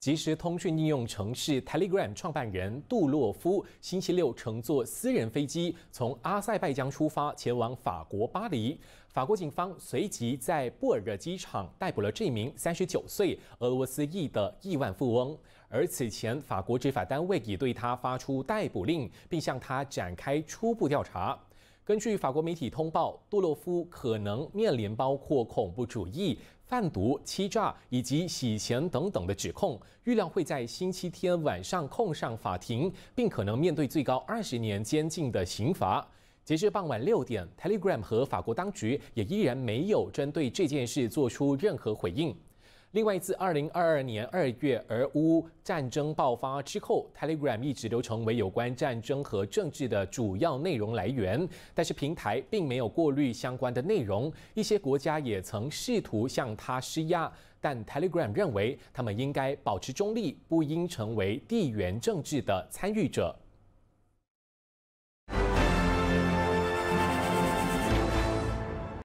即时通讯应用程式 Telegram 创办人杜洛夫星期六乘坐私人飞机从阿塞拜疆出发，前往法国巴黎。法国警方随即在布尔热机场逮捕了这名三十九岁俄罗斯裔的亿万富翁，而此前法国执法单位已对他发出逮捕令，并向他展开初步调查。根据法国媒体通报，杜洛夫可能面临包括恐怖主义、贩毒、欺诈以及洗钱等等的指控，预料会在星期天晚上控上法庭，并可能面对最高二十年监禁的刑罚。截至傍晚六点，Telegram 和法国当局也依然没有针对这件事做出任何回应。另外，自二零二二年二月俄乌战争爆发之后，Telegram 一直都成为有关战争和政治的主要内容来源。但是平台并没有过滤相关的内容，一些国家也曾试图向它施压，但 Telegram 认为他们应该保持中立，不应成为地缘政治的参与者。